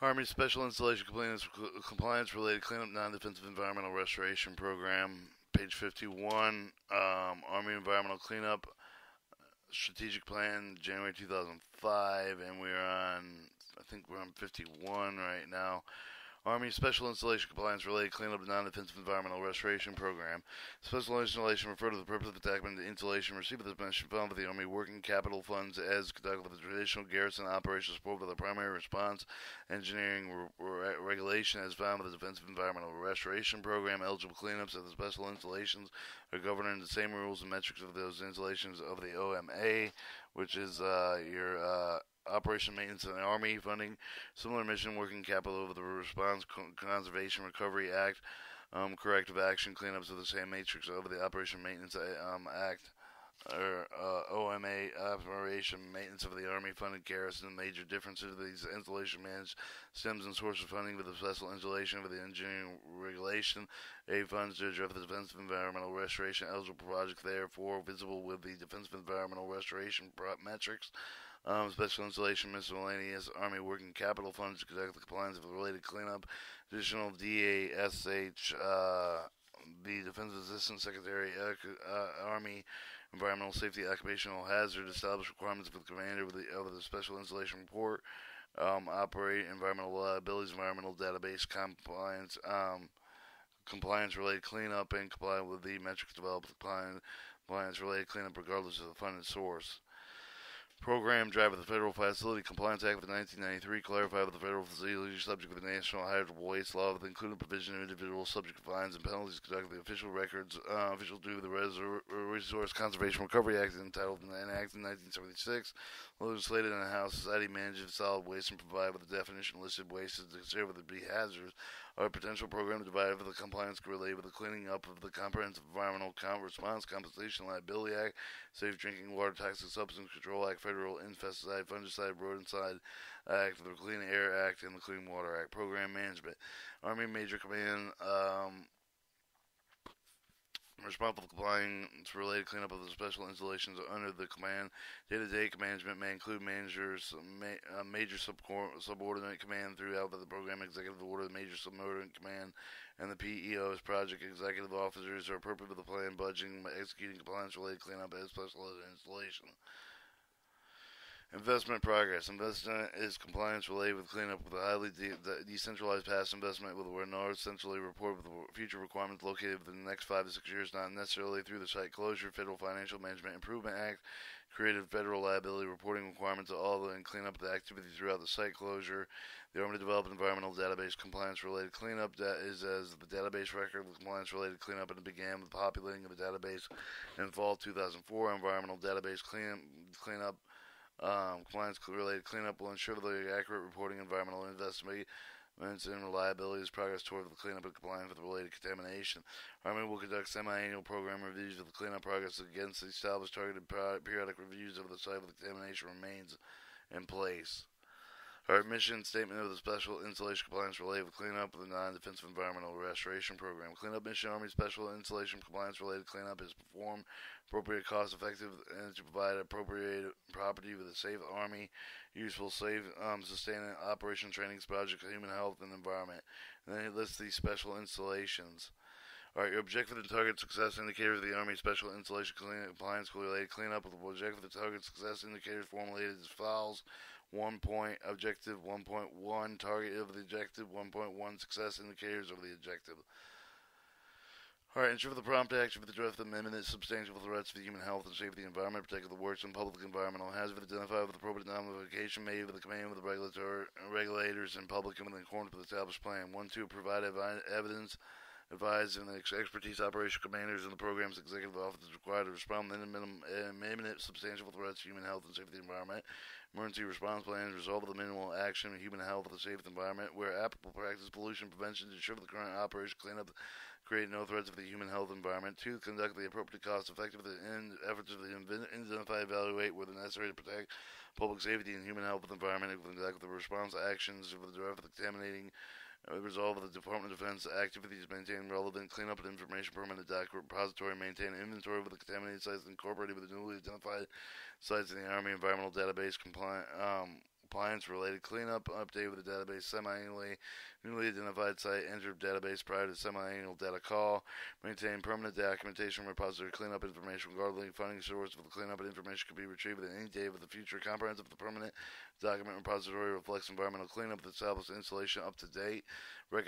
Army Special Installation Compliance, compliance Related Cleanup Non-Defensive Environmental Restoration Program, page 51. Um, Army Environmental Cleanup Strategic Plan, January 2005, and we're on, I think we're on 51 right now. Army Special Installation Compliance Related Cleanup Non-Defensive Environmental Restoration Program. Special installation refer to the purpose of the attackment installation received with the mentioned fund with the Army Working Capital Funds as conducted with the traditional garrison operations support with the primary response engineering re- re- regulation as found with the Defensive Environmental Restoration Program. Eligible cleanups of the special installations are governed under the same rules and metrics of those installations of the OMA, which is uh, your uh, Operation Maintenance and Army funding, similar mission working capital of the Response Conservation Recovery Act, um, corrective action cleanups of the same matrix over the Operation Maintenance um, Act, or uh, OMA Operation Maintenance of the Army funded garrison. Major differences of these installation managed stems and source of funding with the special installation of the engineering regulation. A funds to address the defensive environmental restoration eligible project, therefore visible with the defensive environmental restoration metrics. Um, special installation miscellaneous Army working capital funds to conduct the compliance of related cleanup. Additional DASH, uh, the Defense Assistant Secretary, uh, uh, Army Environmental Safety Occupational Hazard, established requirements for the commander of the, of the Special Installation Report. Um, operate environmental liabilities, environmental database compliance, um, compliance related cleanup, and comply with the metrics developed compliance related cleanup regardless of the funded source. Program drive of the Federal Facility Compliance Act of 1993 clarified with the federal facility subject to the National Hazardous Waste Law with including provision of individuals subject to fines and penalties conduct the official records uh, official due to the Resource Conservation Recovery Act entitled enacted in 1976 legislated in the House Society manages solid waste and provide with the definition listed waste considered to be hazardous. Our potential program divided for the compliance related with the cleaning up of the Comprehensive Environmental Response Compensation Liability Act, Safe Drinking Water Toxic Substance Control Act, Federal Insecticide, Fungicide, Rodenticide Act, the Clean Air Act, and the Clean Water Act. Program Management. Army Major Command um, responsible for complying to related cleanup of the special installations under the command. Day-to-day management may include managers, ma- uh, major subordinate command throughout the program, executive order, the major subordinate command, and the PEOs, project executive officers are appropriate with the plan, budgeting, executing compliance-related cleanup as special installation. Investment progress. Investment is compliance related with cleanup with a highly de- decentralized past investment with where NAR essentially report with future requirements located within the next five to six years, not necessarily through the site closure. Federal Financial Management Improvement Act created federal liability reporting requirements to all the and cleanup the activity throughout the site closure. The Army developed environmental database compliance related cleanup that is as the database record of compliance related cleanup and it began with populating of the database in fall 2004. Environmental database clean, cleanup um, compliance related cleanup will ensure the accurate reporting environmental investigations and reliability progress toward the cleanup and compliance with the related contamination. Army will conduct semi-annual program reviews of the cleanup progress against the established targeted periodic reviews of the site the contamination remains in place. Our mission statement of the Special Installation Compliance Related Cleanup of the Non-Defensive Environmental Restoration Program. Cleanup Mission Army Special Installation Compliance Related Cleanup is performed appropriate, cost-effective, and to provide appropriate property with a safe Army, useful, safe, um, sustaining operation trainings, project, human health, and environment. And then it lists these special installations. All right, your objective and target success indicators of the Army Special Installation Compliance Related Cleanup the objective and target success indicators formulated as follows. 1 point objective 1.1 target of the objective 1.1 success indicators of the objective Alright, ensure the prompt action for the draft amendment is substantial threats to the human health and safety of the environment, protect the works and public environmental hazards, identified with appropriate notification made with the command with the regulatory regulators and public in accordance with the established plan. One, two, provide evidence advise and expertise operation commanders and the program's executive officers required to respond to minimum, uh, imminent substantial threats to human health and safety environment. Emergency response plans resolve the minimal action of human health and the safety environment. Where applicable, practice pollution prevention to ensure the current operation cleanup create no threats for the human health environment. Two, conduct the appropriate cost effective efforts of the identify evaluate where necessary to protect public safety and human health and environment. Conduct the response actions for the direct contaminating resolve the Department of Defense activities, maintain relevant cleanup and information permanent document repository, maintain inventory of the contaminated sites incorporated with the newly identified sites in the Army Environmental Database compliant. Um, compliance related cleanup, update with the database semi-annually, newly identified site, entered database prior to semi-annual data call, maintain permanent documentation repository cleanup information regarding funding source for the cleanup and information can be retrieved at any date of the future. Comprehensive the permanent document repository reflects environmental cleanup with established installation up to date. Re-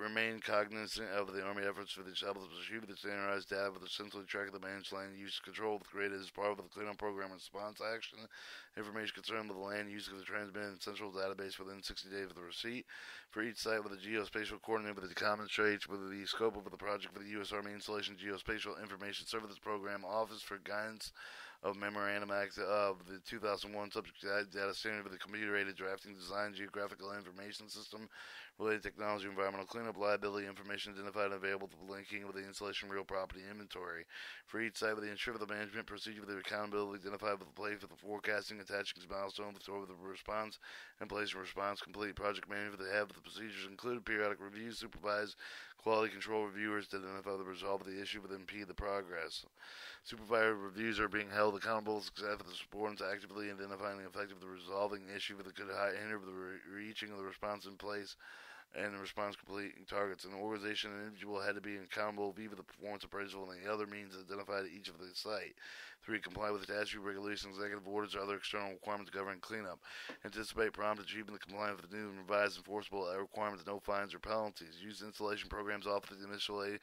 remain cognizant of the Army efforts for the establishment of achieve the standardized data with essentially track of the managed land use control with created as part of the cleanup program response action. Information concerning the land use of the transmitted central database within 60 days of the receipt. For each site with a geospatial coordinate with the common traits with the scope of the project for the U.S. Army Installation Geospatial Information Services Program Office for Guidance of Memorandum Act of the 2001 Subject Data Standard for the Computer Aided Drafting Design Geographical Information System related technology, environmental cleanup, liability information identified and available to linking with the installation real property inventory. For each site with the ensure of the management procedure with the accountability identified with the place with the forecasting, attaching milestone with the response and place response complete. Project manager with the head the procedures included periodic reviews, supervise quality control reviewers to identify the resolve of the issue would impede the progress. Supervisor reviews are being held accountable for the supportants actively identifying the effect of the resolving issue that could hinder of the re- reaching of the response in place and the response completing targets. An organization and individual had to be accountable via the performance appraisal and the other means identified at each of the site. Three, comply with statute, regulations, executive orders, or other external requirements governing cleanup. Anticipate prompt achievement of compliance with the new and revised enforceable requirements, no fines or penalties. Use installation programs offered the initial aid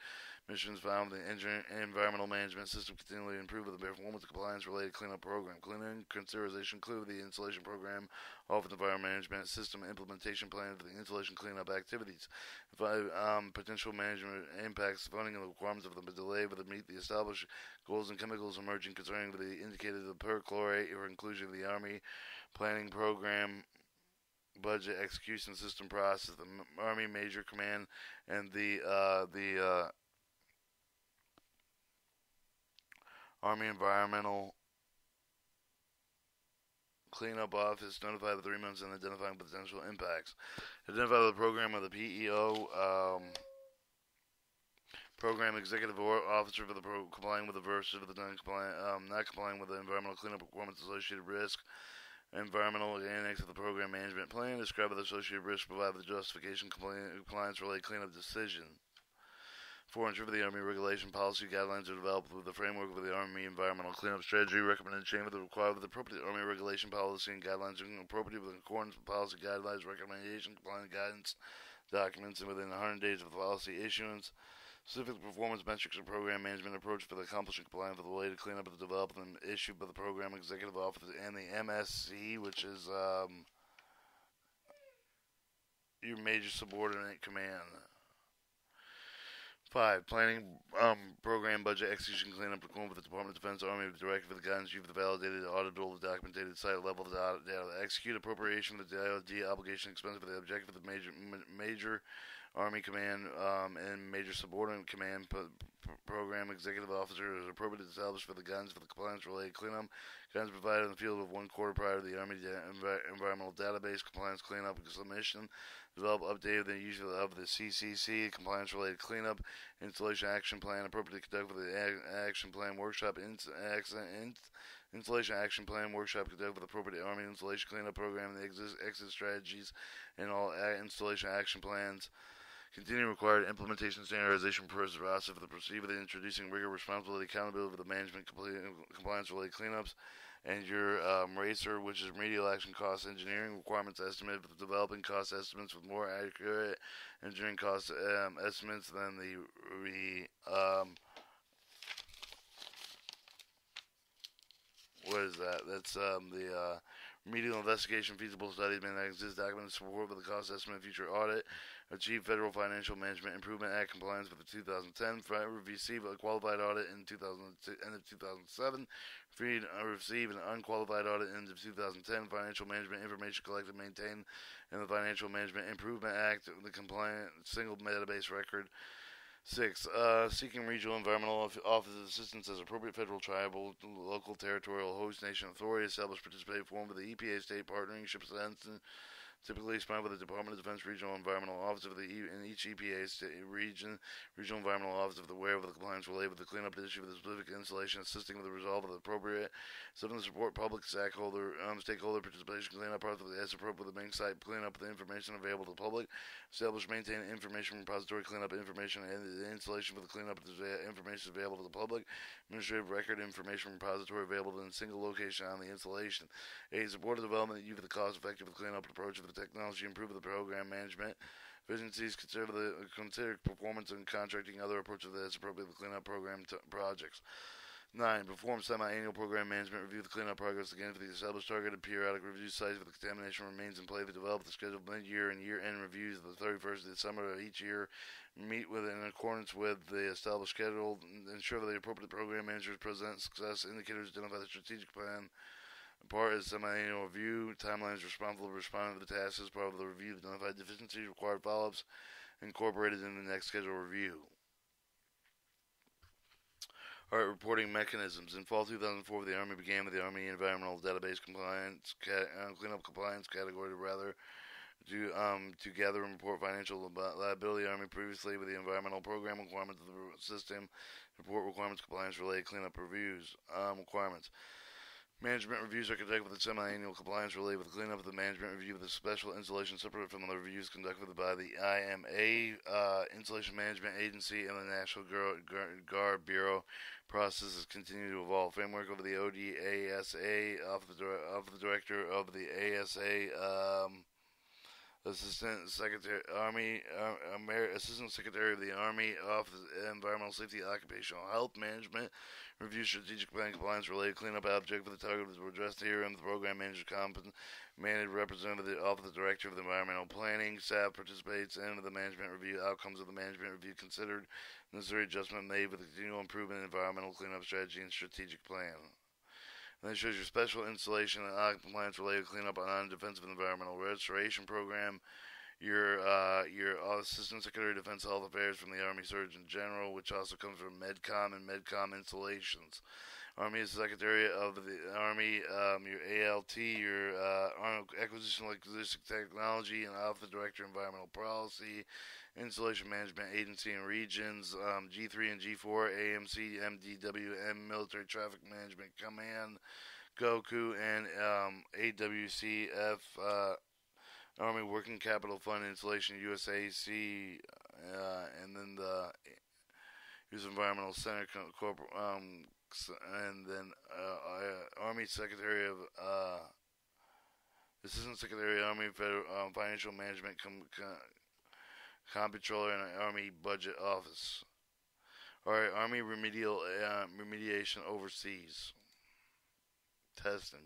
missions found in the engineering and environmental management system continually improve the performance of compliance related cleanup program. Cleaning consideration include the installation program offered the environmental management system implementation plan for the installation cleanup activities. Five, um, potential management impacts funding and the requirements of the delay with the meet the established goals and chemicals emerging concerning the indicated the perchlorate or inclusion of the Army planning program budget execution system process, the Army Major Command, and the uh, the uh, Army Environmental Cleanup Office notify the three months and identifying potential impacts. Identify the program of the PEO. Um, program executive officer for the pro complying with the verse of the non-compliant, um, not complying with the environmental cleanup requirements associated risk, environmental annex of the program management plan, describe the associated risk, provide the justification, compliance related cleanup decision. Four, ensure the Army regulation policy guidelines are developed with the framework of the Army Environmental Cleanup Strategy. Recommended change of the required with appropriate Army regulation policy and guidelines are appropriate with accordance with policy guidelines, recommendation, compliant guidance documents, and within 100 days of the policy issuance. Specific performance metrics and program management approach for the accomplishing compliance with the related cleanup of the development issued by the program executive office and the MSC, which is um, your major subordinate command. Five, planning um, program budget execution cleanup requirement with the Department of Defense Army directive for the guidance you have validated auditable documented site level data, data execute appropriation of the DIOD obligation expense for the objective of the major major Army Command um, and Major Subordinate Command p- Program Executive Officer is appropriate to establish for the guns for the compliance related cleanup. Guns provided in the field of one quarter prior to the Army Envi- Environmental Database Compliance Cleanup Submission. Develop updated the use of the CCC Compliance Related Cleanup Installation Action Plan. Appropriate to conduct for the Action Plan Workshop. In- in- Installation Action Plan Workshop conducted with appropriate Army Installation Cleanup Program and the exit strategies and all installation action plans. Continuing required implementation standardization process for the procedure of introducing rigor, responsibility, accountability for the management, compliance related cleanups, and your um, RACER, which is remedial action cost engineering requirements estimate developing cost estimates with more accurate engineering cost um, estimates than the re, um, what is that? That's um, the uh, remedial investigation feasible study may not exist documents support for the cost estimate future audit achieve Federal Financial Management Improvement Act compliance with the 2010, receive a qualified audit in 2000, end of 2007, free uh, receive an unqualified audit end of 2010, financial management information collected maintained in the Financial Management Improvement Act, the compliant single database record. Six, uh, seeking regional environmental office assistance as appropriate federal, tribal, local, territorial, host nation authority, establish, participate, form with the EPA state partnership typically spent with the Department of Defense Regional Environmental Office of the e- in each EPA state, region, Regional Environmental Office of the of the compliance related with the cleanup issue of the specific installation, assisting with the resolve of the appropriate, to support public stakeholder um, stakeholder participation cleanup process as appropriate with the main site cleanup of the information available to the public, establish maintain information repository cleanup information and the installation for the cleanup information available to the public, administrative record information repository available in a single location on the installation. A support the development of the cost effective cleanup approach of the technology, improve the program management efficiencies, consider the consider performance and contracting other approaches that is appropriate to cleanup program t- projects. Nine, perform semi-annual program management review the cleanup progress again for the established targeted periodic review sites if the contamination remains in play. To develop the scheduled mid-year and year-end reviews of the 31st of December of each year. Meet with in accordance with the established schedule. Ensure that the appropriate program managers present success indicators, identify the strategic plan Part is semi-annual review. Timelines responsible for responding to the tasks as part of the review. Identified deficiencies, required follow-ups, incorporated in the next scheduled review. All right, reporting mechanisms. In fall 2004, the Army began with the Army Environmental Database Compliance uh, Cleanup Compliance category, rather, to um, to gather and report financial liability. Army previously with the environmental program requirements of the system, report requirements, compliance related cleanup reviews um, requirements. Management reviews are conducted with a semi-annual compliance related with cleanup of the management review with a special installation separate from the reviews conducted by the IMA, uh, Management Agency, and the National Guard Bureau. Processes continue to evolve. Framework of the ODASA, of the, of the Director of the ASA, um, Assistant Secretary Army, uh, Assistant Secretary of the Army Office of Environmental Safety, Occupational Health Management, review strategic plan compliance related cleanup object for the target was addressed here, and the program manager managed representative of the Office of the Director of the Environmental Planning. Staff participates in the management review. Outcomes of the management review considered. Necessary adjustment made with the continual improvement in environmental cleanup strategy and strategic plan. And it shows your special installation and compliance related cleanup on defensive environmental restoration program. Your uh, your Assistant Secretary of Defense Health Affairs from the Army Surgeon General, which also comes from MedCom and MedCom installations. Army Secretary of the Army, um, your ALT, your uh, Acquisition Logistics Technology, and Office Director Environmental Policy, Installation Management Agency and Regions, um, G3 and G4, AMC, MDWM, Military Traffic Management Command, GOCO, and um, AWCF, uh, Army Working Capital Fund Installation, USAC, uh, and then the U.S. Environmental Center Corp- um, and then uh, Army Secretary of uh, Assistant Secretary of Army Federal um, Financial Management Com- Com- Comptroller and Army Budget Office. All right, Army Remedial uh, Remediation Overseas Testing.